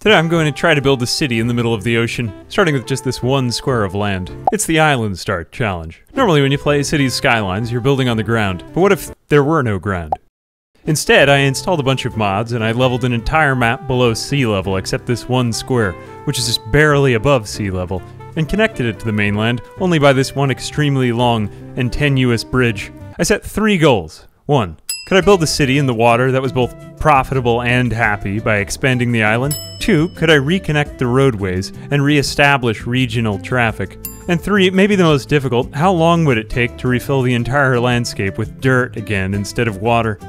Today I'm going to try to build a city in the middle of the ocean, starting with just this one square of land. It's the Island Start challenge. Normally when you play Cities Skylines, you're building on the ground, but what if there were no ground? Instead, I installed a bunch of mods and I leveled an entire map below sea level except this one square, which is just barely above sea level, and connected it to the mainland only by this one extremely long and tenuous bridge. I set three goals. One, could I build a city in the water that was both profitable and happy by expanding the island? Two, could I reconnect the roadways and re-establish regional traffic? And three, maybe the most difficult, how long would it take to refill the entire landscape with dirt again instead of water?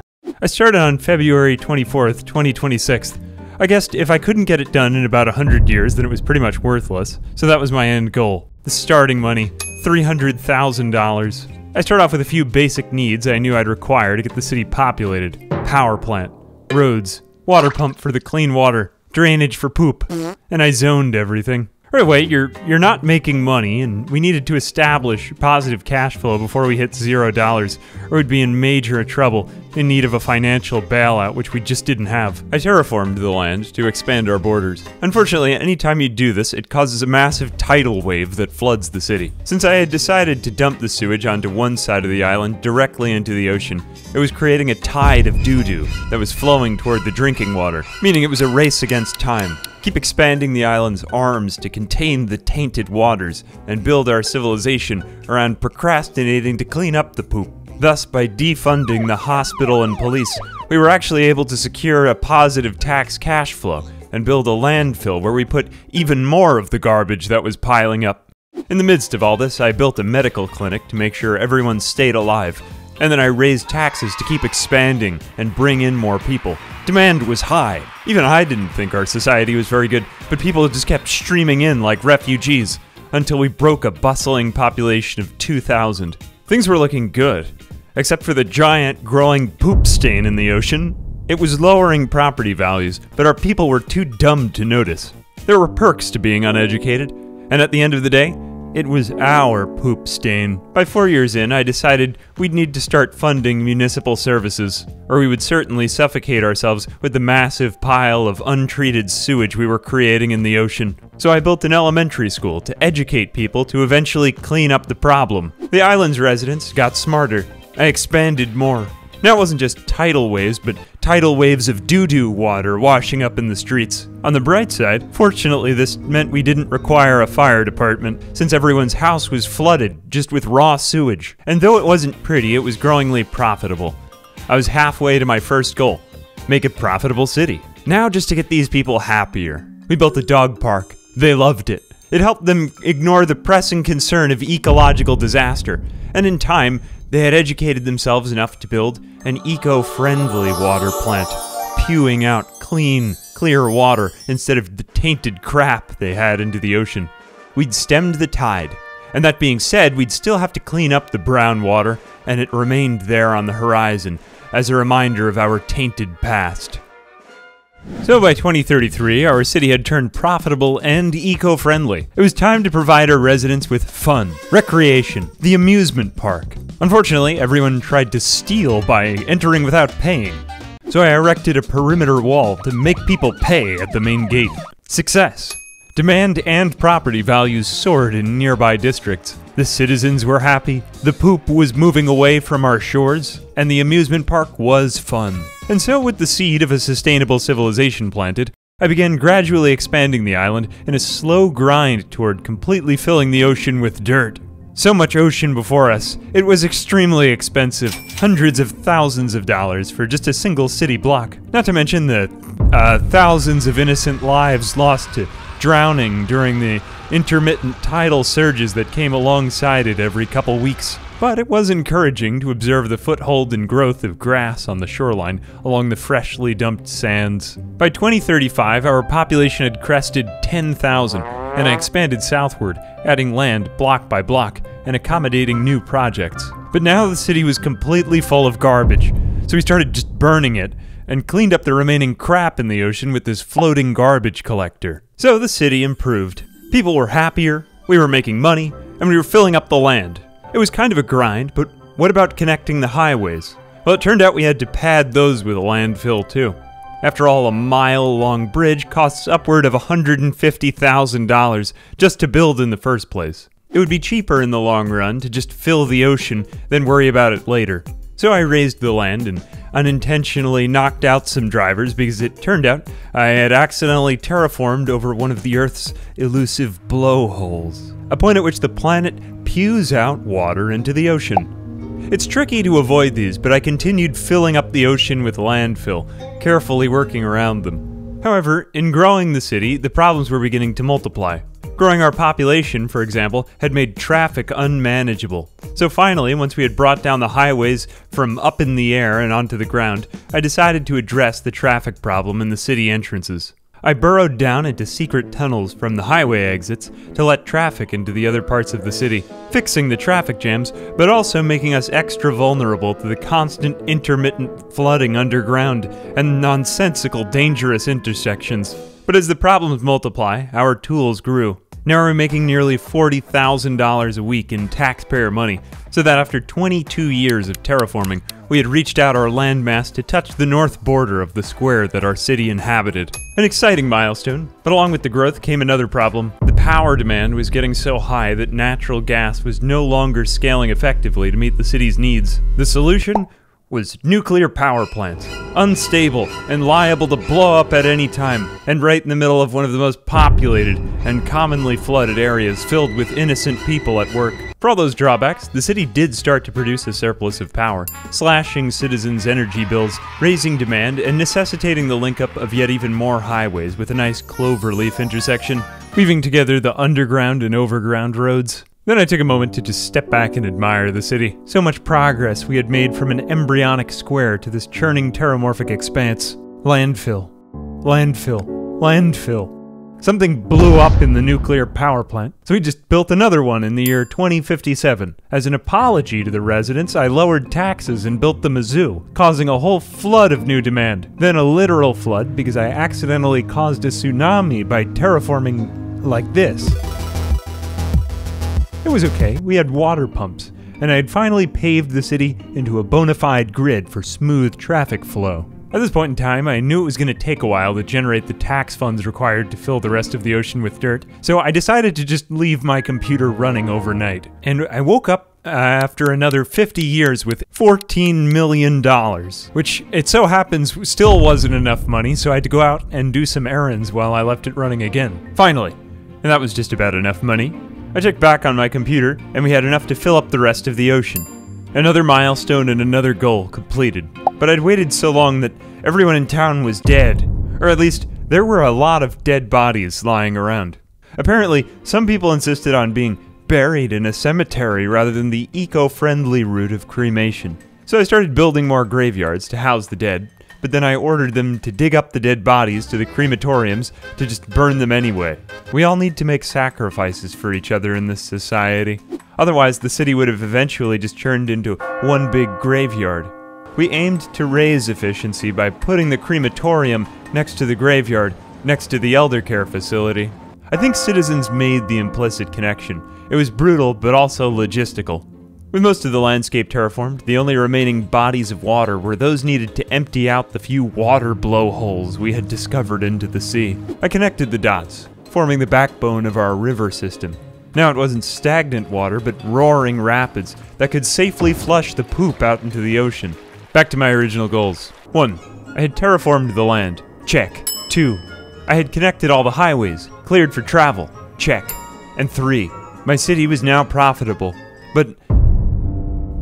I started on February 24th, 2026. I guessed if I couldn't get it done in about 100 years, then it was pretty much worthless. So that was my end goal. The starting money $300,000. I start off with a few basic needs I knew I'd require to get the city populated power plant, roads, water pump for the clean water, drainage for poop, and I zoned everything. Right away, you're you're not making money, and we needed to establish positive cash flow before we hit zero dollars, or we'd be in major trouble, in need of a financial bailout, which we just didn't have. I terraformed the land to expand our borders. Unfortunately, anytime you do this, it causes a massive tidal wave that floods the city. Since I had decided to dump the sewage onto one side of the island directly into the ocean, it was creating a tide of doo-doo that was flowing toward the drinking water, meaning it was a race against time keep expanding the island's arms to contain the tainted waters, and build our civilization around procrastinating to clean up the poop. Thus, by defunding the hospital and police, we were actually able to secure a positive tax cash flow and build a landfill where we put even more of the garbage that was piling up. In the midst of all this, I built a medical clinic to make sure everyone stayed alive, and then I raised taxes to keep expanding and bring in more people. Demand was high. Even I didn't think our society was very good, but people just kept streaming in like refugees until we broke a bustling population of 2,000. Things were looking good, except for the giant growing poop stain in the ocean. It was lowering property values, but our people were too dumb to notice. There were perks to being uneducated, and at the end of the day, it was our poop stain. By four years in, I decided we'd need to start funding municipal services, or we would certainly suffocate ourselves with the massive pile of untreated sewage we were creating in the ocean. So I built an elementary school to educate people to eventually clean up the problem. The island's residents got smarter. I expanded more. Now it wasn't just tidal waves, but tidal waves of doo-doo water washing up in the streets. On the bright side, fortunately this meant we didn't require a fire department, since everyone's house was flooded just with raw sewage. And though it wasn't pretty, it was growingly profitable. I was halfway to my first goal, make a profitable city. Now just to get these people happier. We built a dog park. They loved it. It helped them ignore the pressing concern of ecological disaster, and in time, they had educated themselves enough to build an eco-friendly water plant, pewing out clean, clear water instead of the tainted crap they had into the ocean. We'd stemmed the tide, and that being said, we'd still have to clean up the brown water, and it remained there on the horizon as a reminder of our tainted past. So by 2033, our city had turned profitable and eco-friendly. It was time to provide our residents with fun, recreation, the amusement park. Unfortunately, everyone tried to steal by entering without paying. So I erected a perimeter wall to make people pay at the main gate. Success! Demand and property values soared in nearby districts. The citizens were happy, the poop was moving away from our shores, and the amusement park was fun. And so, with the seed of a sustainable civilization planted, I began gradually expanding the island in a slow grind toward completely filling the ocean with dirt. So much ocean before us, it was extremely expensive, hundreds of thousands of dollars for just a single city block. Not to mention the uh, thousands of innocent lives lost to drowning during the intermittent tidal surges that came alongside it every couple weeks. But it was encouraging to observe the foothold and growth of grass on the shoreline along the freshly dumped sands. By 2035, our population had crested 10,000, and I expanded southward, adding land block by block and accommodating new projects. But now the city was completely full of garbage, so we started just burning it and cleaned up the remaining crap in the ocean with this floating garbage collector. So the city improved. People were happier, we were making money, and we were filling up the land. It was kind of a grind, but what about connecting the highways? Well, it turned out we had to pad those with a landfill too. After all, a mile long bridge costs upward of $150,000 just to build in the first place. It would be cheaper in the long run to just fill the ocean than worry about it later. So I raised the land and unintentionally knocked out some drivers because it turned out I had accidentally terraformed over one of the Earth's elusive blowholes, a point at which the planet pews out water into the ocean. It's tricky to avoid these, but I continued filling up the ocean with landfill, carefully working around them. However, in growing the city, the problems were beginning to multiply. Growing our population, for example, had made traffic unmanageable. So finally, once we had brought down the highways from up in the air and onto the ground, I decided to address the traffic problem in the city entrances. I burrowed down into secret tunnels from the highway exits to let traffic into the other parts of the city, fixing the traffic jams, but also making us extra vulnerable to the constant intermittent flooding underground and nonsensical dangerous intersections. But as the problems multiply, our tools grew. Now we're making nearly $40,000 a week in taxpayer money, so that after 22 years of terraforming, we had reached out our landmass to touch the north border of the square that our city inhabited. An exciting milestone, but along with the growth came another problem. The power demand was getting so high that natural gas was no longer scaling effectively to meet the city's needs. The solution was nuclear power plants, unstable and liable to blow up at any time, and right in the middle of one of the most populated and commonly flooded areas filled with innocent people at work. For all those drawbacks, the city did start to produce a surplus of power, slashing citizens' energy bills, raising demand, and necessitating the link up of yet even more highways with a nice cloverleaf intersection, weaving together the underground and overground roads. Then I took a moment to just step back and admire the city. So much progress we had made from an embryonic square to this churning terramorphic expanse. Landfill. Landfill. Landfill. Something blew up in the nuclear power plant, so we just built another one in the year 2057. As an apology to the residents, I lowered taxes and built the zoo, causing a whole flood of new demand. Then a literal flood because I accidentally caused a tsunami by terraforming like this. It was okay, we had water pumps, and I had finally paved the city into a bona fide grid for smooth traffic flow. At this point in time, I knew it was going to take a while to generate the tax funds required to fill the rest of the ocean with dirt, so I decided to just leave my computer running overnight. And I woke up uh, after another 50 years with $14 million, which it so happens still wasn't enough money, so I had to go out and do some errands while I left it running again. Finally, and that was just about enough money. I checked back on my computer, and we had enough to fill up the rest of the ocean. Another milestone and another goal completed. But I'd waited so long that everyone in town was dead. Or at least, there were a lot of dead bodies lying around. Apparently, some people insisted on being buried in a cemetery rather than the eco friendly route of cremation. So I started building more graveyards to house the dead, but then I ordered them to dig up the dead bodies to the crematoriums to just burn them anyway. We all need to make sacrifices for each other in this society. Otherwise, the city would have eventually just turned into one big graveyard. We aimed to raise efficiency by putting the crematorium next to the graveyard, next to the elder care facility. I think citizens made the implicit connection. It was brutal, but also logistical. With most of the landscape terraformed, the only remaining bodies of water were those needed to empty out the few water blowholes we had discovered into the sea. I connected the dots, forming the backbone of our river system. Now it wasn't stagnant water, but roaring rapids that could safely flush the poop out into the ocean. Back to my original goals. 1. I had terraformed the land. Check. 2. I had connected all the highways, cleared for travel. Check. And 3. My city was now profitable. But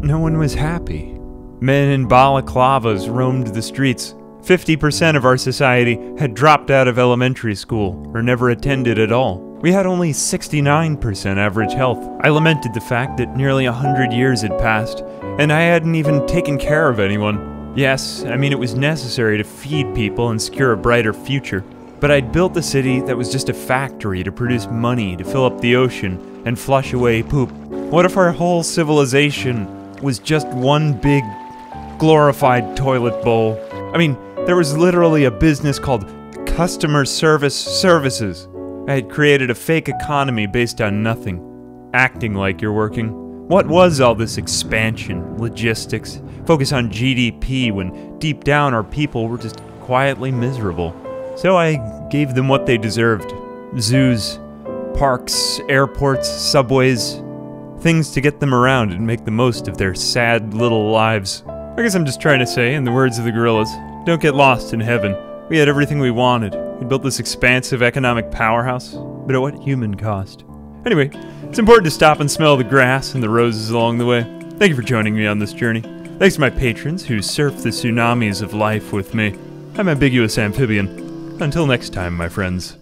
no one was happy. Men in balaclavas roamed the streets. 50% of our society had dropped out of elementary school or never attended at all. We had only 69% average health. I lamented the fact that nearly a hundred years had passed, and I hadn't even taken care of anyone. Yes, I mean it was necessary to feed people and secure a brighter future. But I'd built a city that was just a factory to produce money to fill up the ocean and flush away poop. What if our whole civilization was just one big glorified toilet bowl. I mean, there was literally a business called Customer Service Services. I had created a fake economy based on nothing, acting like you're working. What was all this expansion, logistics, focus on GDP when deep down our people were just quietly miserable. So I gave them what they deserved zoos, parks, airports, subways, things to get them around and make the most of their sad little lives. I guess I'm just trying to say, in the words of the Gorillaz, don't get lost in heaven. We had everything we wanted. We built this expansive economic powerhouse, but at what human cost? Anyway, it's important to stop and smell the grass and the roses along the way. Thank you for joining me on this journey. Thanks to my patrons who surf the tsunamis of life with me. I'm Ambiguous Amphibian. Until next time, my friends.